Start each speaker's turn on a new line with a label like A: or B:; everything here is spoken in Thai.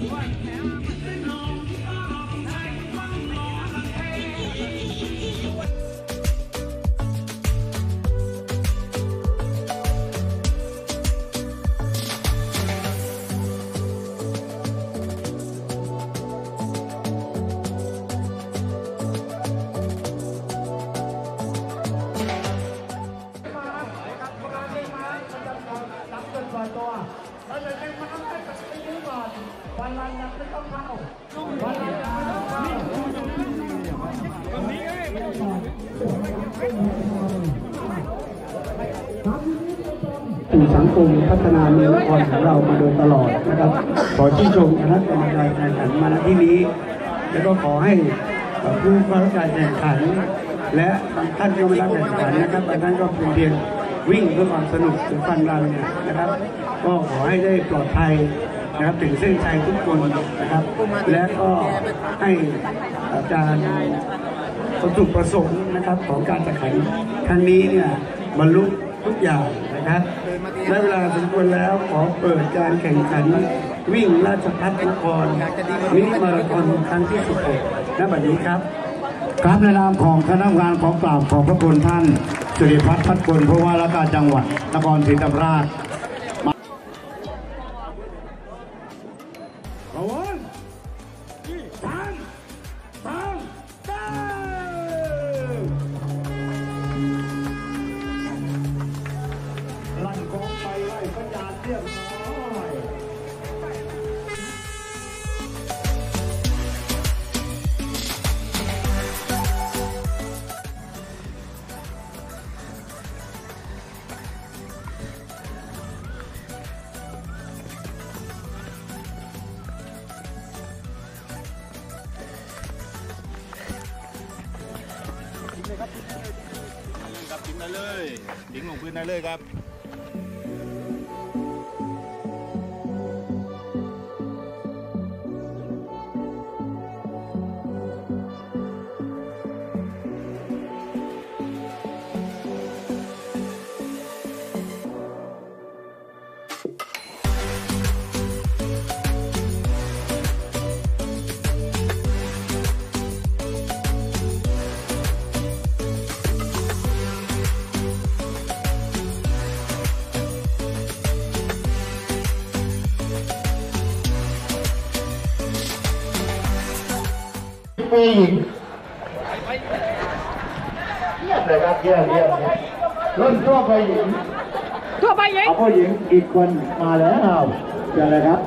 A: the สู่สังคมพัฒนาเมืองนครของเรามาโดยตลอดนะครับ ขอชื่นชมคณะกรรมการการแข่งขันมาณที่นี้ แล้วก็ขอให้ผู้เข้ารับการแข่งขัน และบางท่านก็ไม่รับแข่งขันนะครับบางท่านก็เป็นเพียงวิ่งเพื่อความสนุกหรือฟันรันนะครับ ก็ขอให้ได้ปลอดภัย นะครับถึงเส้นชัยทุกคนนะครับ และก็ให้อาจารย์วัตถุประสงค์นะครับของการแข่งขันครั้งนี้เนี่ยบรรลุทุกอย่างนะครับและเวลาสมควรแล้วขอเปิดการแข่งขันวิ่งราชพัฒนครมินิมาราธอนครั้งที่ 16ณบัดนี้ครับ
B: ครับในนามของคณะกรรมารขอกราบขอบพระคุณท่านสิริพัฒน์พัฒกุลผู้ว่าราชการจังหวัดนครศรีธรรมราช เรียบร้อย
C: ครับทิ้งได้เลยทิ้งลงพื้นได้เลยครับ
D: ปีหญิงเยี่ยมเลยครับเยี่ยมเยี่ยมเยี่ยมรุ่นทั่วไปหญิง
E: ทั่วไปหญิง
D: เอาผู้หญิงอีกคนมาแล้วเชิญเลยครับ